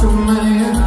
for my